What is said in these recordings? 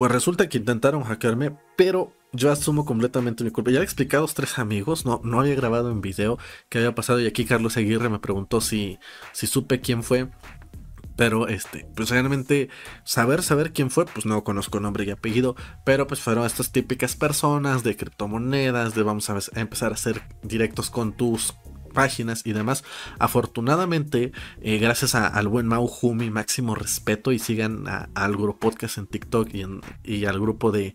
Pues resulta que intentaron hackearme, pero yo asumo completamente mi culpa. Ya he explicado a los tres amigos, no, no había grabado en video qué había pasado y aquí Carlos Aguirre me preguntó si, si supe quién fue. Pero este, pues realmente saber, saber quién fue, pues no conozco nombre y apellido, pero pues fueron estas típicas personas de criptomonedas, de vamos a, empezar a hacer directos con tus páginas y demás. Afortunadamente, eh, gracias al buen Mau Humi, máximo respeto y sigan al grupo podcast en TikTok y, al grupo de,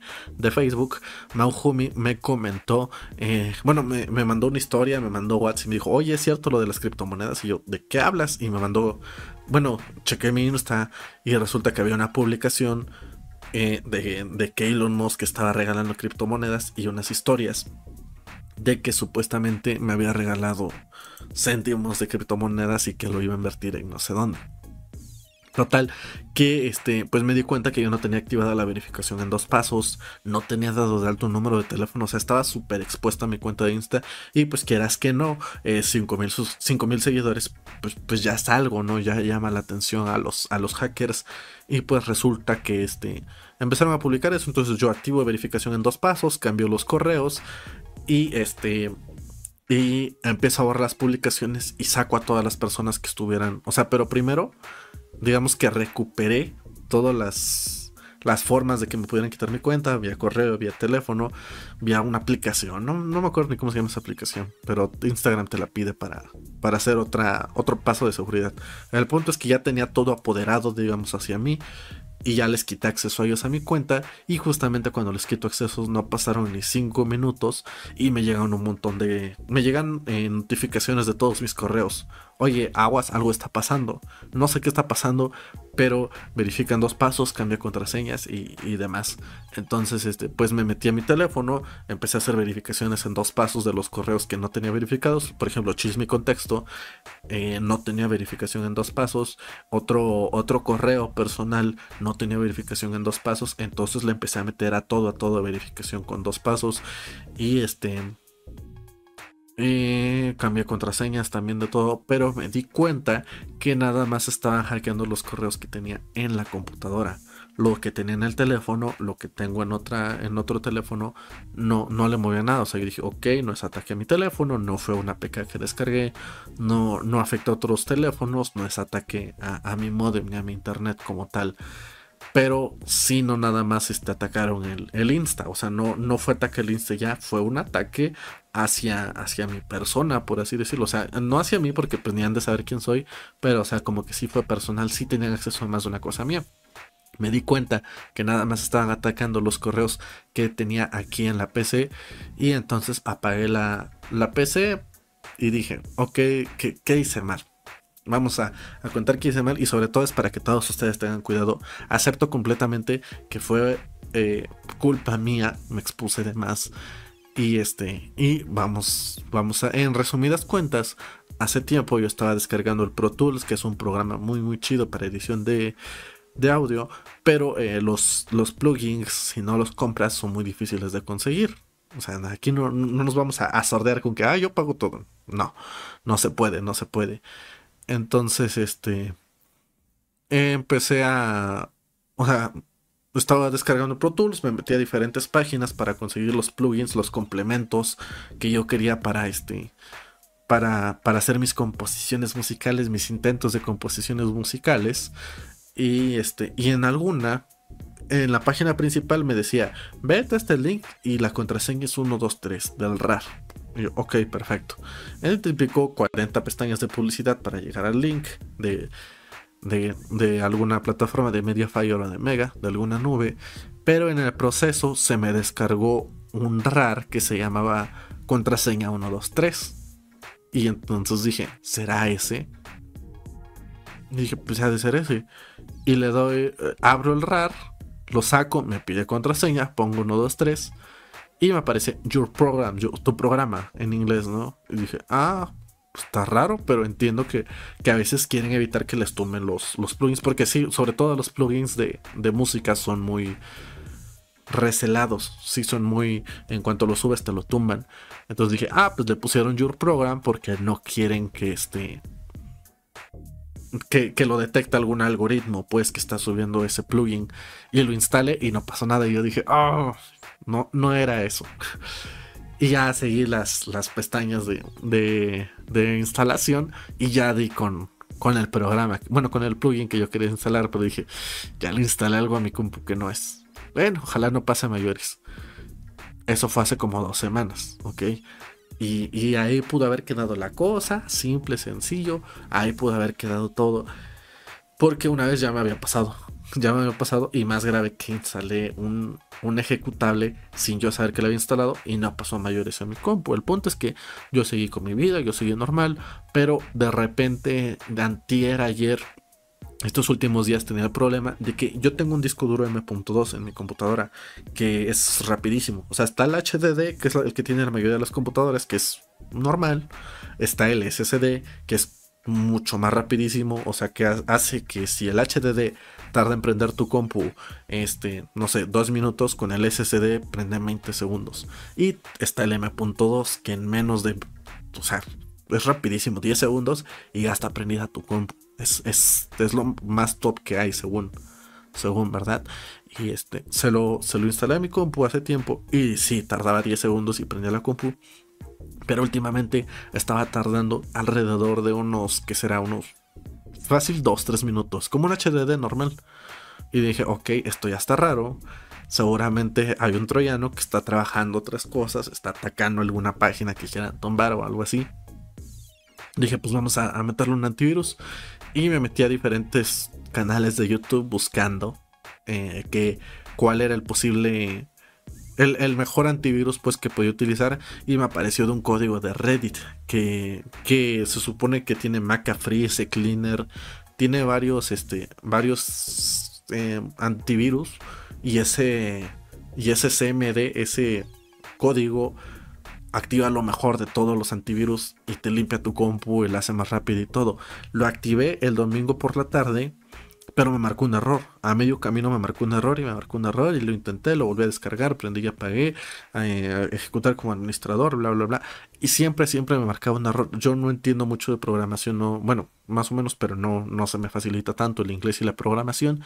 Facebook. Mau Humi me comentó, eh, bueno, me, mandó una historia, me mandó WhatsApp y me dijo, oye, es cierto lo de las criptomonedas. Y yo, ¿de qué hablas? Y me mandó, bueno, chequé mi Insta y resulta que había una publicación. Eh, de, de que Elon Musk estaba regalando criptomonedas y unas historias de que supuestamente me había regalado céntimos de criptomonedas y que lo iba a invertir en no sé dónde. Total, que este, pues me di cuenta que yo no tenía activada la verificación en dos pasos, no tenía dado de alto un número de teléfono, o sea, estaba súper expuesta a mi cuenta de Insta y pues quieras que no, eh, 5 mil seguidores, pues, pues ya es algo, ¿no? Ya llama la atención a los, a los hackers y pues resulta que este, empezaron a publicar eso, entonces yo activo verificación en dos pasos, cambio los correos y este. Y empiezo a borrar las publicaciones y saco a todas las personas que estuvieran. O sea, pero primero, digamos que recuperé todas las, las formas de que me pudieran quitar mi cuenta, vía correo, vía teléfono, vía una aplicación. No, no me acuerdo ni cómo se llama esa aplicación, pero Instagram te la pide para, para hacer otra, otro paso de seguridad. El punto es que ya tenía todo apoderado, digamos, hacia mí y ya les quité acceso a ellos a mi cuenta y justamente cuando les quito acceso no pasaron ni 5 minutos y me llegan un montón de me llegan eh, notificaciones de todos mis correos oye, aguas, algo está pasando. No sé qué está pasando, pero verifican dos pasos, cambia contraseñas y, demás. Entonces, este, pues me metí a mi teléfono, empecé a hacer verificaciones en dos pasos de los correos que no tenía verificados. Por ejemplo, Chisme Contexto eh, no tenía verificación en dos pasos. Otro, otro correo personal no tenía verificación en dos pasos. Entonces le empecé a meter a todo, a todo verificación con dos pasos. Y este eh, cambié contraseñas también de todo, pero me di cuenta que nada más estaban hackeando los correos que tenía en la computadora. Lo que tenía en el teléfono, lo que tengo en, otra, en otro teléfono, no, no le movía nada. O sea, dije, ok, no es ataque a mi teléfono, no fue una APK que descargué, no, no afecta a otros teléfonos, no es ataque a mi modem ni a mi internet como tal pero sí no nada más este, atacaron el, el, Insta, o sea, no, no fue ataque al Insta ya, fue un ataque hacia, hacia mi persona, por así decirlo, o sea, no hacia mí porque pues de saber quién soy, pero o sea, como que sí fue personal, sí tenían acceso a más de una cosa mía. Me di cuenta que nada más estaban atacando los correos que tenía aquí en la PC y entonces apagué la, la PC y dije, ok, ¿qué, ¿qué hice mal? Vamos a, contar que hice mal y sobre todo es para que todos ustedes tengan cuidado. Acepto completamente que fue eh, culpa mía, me expuse de más. Y este, y vamos, vamos a, en resumidas cuentas, hace tiempo yo estaba descargando el Pro Tools, que es un programa muy muy chido para edición de, de audio, pero eh, los, los plugins, si no los compras, son muy difíciles de conseguir. O sea, aquí no, no nos vamos a, a sordear con que, ah, yo pago todo. No, no se puede, no se puede. Entonces, este. Empecé a. O sea, estaba descargando Pro Tools, me metí a diferentes páginas para conseguir los plugins, los complementos que yo quería para este. Para, para hacer mis composiciones musicales, mis intentos de composiciones musicales. Y este. Y en alguna. En la página principal me decía, vete a este link y la contraseña es 123 del RAR ok, perfecto. Él típico 40 pestañas de publicidad para llegar al link de, de, alguna plataforma de Mediafire o de Mega, de alguna nube. Pero en el proceso se me descargó un RAR que se llamaba contraseña 123. Y entonces dije, ¿será ese? Dije, pues ha de ser ese. Y le doy, eh, abro el RAR, lo saco, me pide contraseña, pongo 123 y me aparece Your Program, tu programa en inglés, ¿no? Y dije, ah, pues está raro, pero entiendo que, que, a veces quieren evitar que les tomen los, los plugins, porque sí, sobre todo los plugins de, de música son muy recelados, sí son muy, en cuanto lo subes te lo tumban. Entonces dije, ah, pues le pusieron Your Program porque no quieren que este... que, que, lo detecta algún algoritmo, pues que está subiendo ese plugin y lo instale y no pasó nada. Y yo dije, oh, no, no era eso. Y ya seguí las, las pestañas de, de, instalación y ya di con, con el programa, bueno, con el plugin que yo quería instalar, pero dije, ya le instalé algo a mi compu que no es. Bueno, ojalá no pase a mayores. Eso fue hace como dos semanas, ¿ok? Y, y, ahí pudo haber quedado la cosa, simple, sencillo, ahí pudo haber quedado todo. Porque una vez ya me había pasado, ya me había pasado y más grave que instalé un, un ejecutable sin yo saber que lo había instalado y no pasó a mayores en mi compu. El punto es que yo seguí con mi vida, yo seguí normal, pero de repente, de antier ayer, estos últimos días tenía el problema de que yo tengo un disco duro M.2 en mi computadora que es rapidísimo. O sea, está el HDD, que es el que tiene la mayoría de las computadoras, que es normal. Está el SSD, que es mucho más rapidísimo. O sea, que hace que si el HDD tarda en prender tu compu, este, no sé, dos minutos, con el SSD prende 20 segundos. Y está el M.2 que en menos de, o sea, es rapidísimo, 10 segundos y ya prendida tu compu. Es, es, es, lo más top que hay según, según, ¿verdad? Y este, se lo, se lo instalé a mi compu hace tiempo y sí, tardaba 10 segundos y prendía la compu. Pero últimamente estaba tardando alrededor de unos, que será? Unos fácil 2-3 minutos, como un HDD normal. Y dije, ok, esto ya está raro. Seguramente hay un troyano que está trabajando otras cosas, está atacando alguna página que quiera tumbar o algo así. Dije, pues vamos a, meterle un antivirus. Y me metí a diferentes canales de YouTube buscando eh, que, cuál era el posible el, mejor antivirus pues que podía utilizar y me apareció de un código de Reddit que, que se supone que tiene McAfee, cleaner, tiene varios, este, varios eh, antivirus y ese, y ese CMD, ese código activa lo mejor de todos los antivirus y te limpia tu compu y la hace más rápido y todo. Lo activé el domingo por la tarde pero me marcó un error. A medio camino me marcó un error y me marcó un error y lo intenté, lo volví a descargar, prendí y apagué, eh, a ejecutar como administrador, bla, bla, bla. Y siempre, siempre me marcaba un error. Yo no entiendo mucho de programación, no, bueno, más o menos, pero no, no se me facilita tanto el inglés y la programación.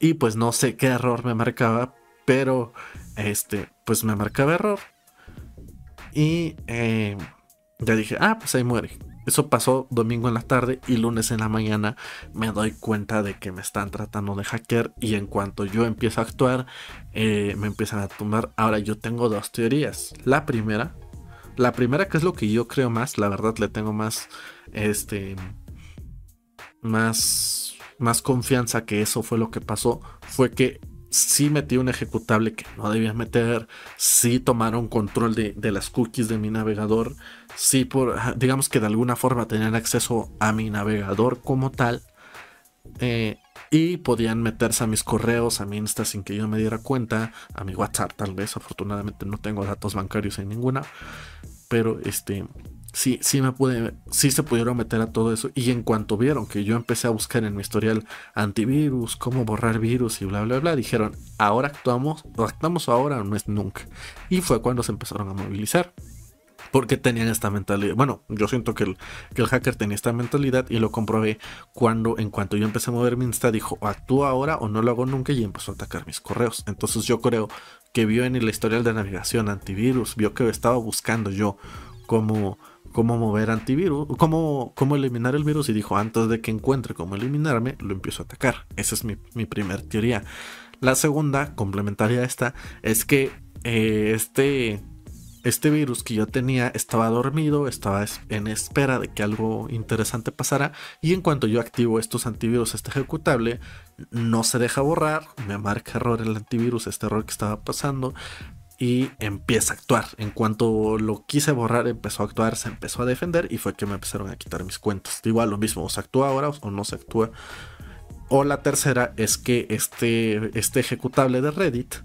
Y pues no sé qué error me marcaba, pero este, pues me marcaba error. Y eh, ya dije, ah, pues ahí muere. Eso pasó domingo en la tarde y lunes en la mañana me doy cuenta de que me están tratando de hackear y en cuanto yo empiezo a actuar eh, me empiezan a tumbar. Ahora yo tengo dos teorías. La primera, la primera que es lo que yo creo más, la verdad le tengo más, este, más, más confianza que eso fue lo que pasó, fue que sí metí un ejecutable que no debía meter, sí tomaron control de, de las cookies de mi navegador sí, por, digamos que de alguna forma tenían acceso a mi navegador como tal. Eh, y podían meterse a mis correos, a mi Insta sin que yo me diera cuenta, a mi WhatsApp tal vez, afortunadamente no tengo datos bancarios en ninguna, pero este, sí, sí me pude, sí se pudieron meter a todo eso y en cuanto vieron que yo empecé a buscar en mi historial antivirus, cómo borrar virus y bla bla bla, dijeron, ahora actuamos, o actuamos ahora o no es nunca. Y fue cuando se empezaron a movilizar porque tenían esta mentalidad. Bueno, yo siento que el, que el hacker tenía esta mentalidad y lo comprobé cuando, en cuanto yo empecé a mover mi Insta, dijo, actúa ahora o no lo hago nunca y empezó a atacar mis correos. Entonces yo creo que vio en el historial de navegación antivirus, vio que estaba buscando yo cómo, cómo mover antivirus, cómo, cómo eliminar el virus y dijo, antes de que encuentre cómo eliminarme, lo empiezo a atacar. Esa es mi, mi primera teoría. La segunda, complementaria a esta, es que eh, este este virus que yo tenía estaba dormido, estaba en espera de que algo interesante pasara y en cuanto yo activo estos antivirus, este ejecutable, no se deja borrar, me marca error el antivirus, este error que estaba pasando y empieza a actuar. En cuanto lo quise borrar, empezó a actuar, se empezó a defender y fue que me empezaron a quitar mis cuentas. Igual lo mismo, o se actúa ahora o no se actúa. O la tercera es que este, este ejecutable de Reddit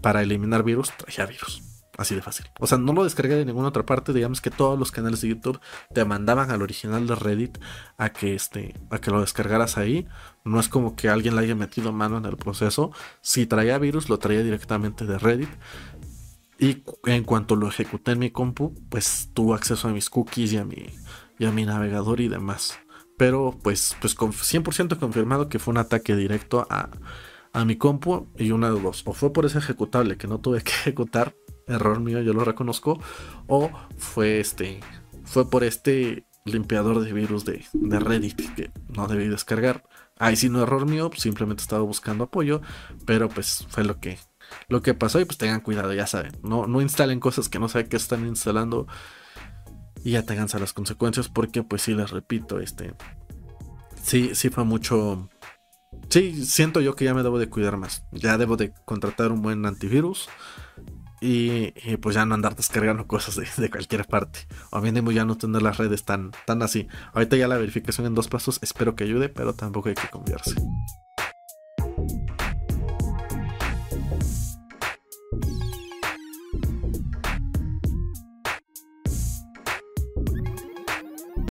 para eliminar virus traía virus. Así de fácil. O sea, no lo descargué de ninguna otra parte. Digamos que todos los canales de YouTube te mandaban al original de Reddit a que, este, a que lo descargaras ahí. No es como que alguien le haya metido mano en el proceso. Si traía virus, lo traía directamente de Reddit. Y en cuanto lo ejecuté en mi compu, pues tuvo acceso a mis cookies y a mi, y a mi navegador y demás. pero pues, pues con 100% confirmado que fue un ataque directo a, a mi compu y una de dos. O fue por ese ejecutable que no tuve que ejecutar, error mío, yo lo reconozco, o fue este, fue por este limpiador de virus de, de Reddit que no debí descargar. Ahí sí no error mío, simplemente estaba buscando apoyo, pero pues fue lo que, lo que pasó y pues tengan cuidado, ya saben, no, no instalen cosas que no saben que están instalando y ya tenganse las consecuencias porque pues sí les repito, este, sí, sí fue mucho, sí, siento yo que ya me debo de cuidar más, ya debo de contratar un buen antivirus. Y, pues ya no andar descargando cosas de, cualquier parte. O mínimo ya no tener las redes tan, tan así. Ahorita ya la verificación en dos pasos espero que ayude, pero tampoco hay que confiarse.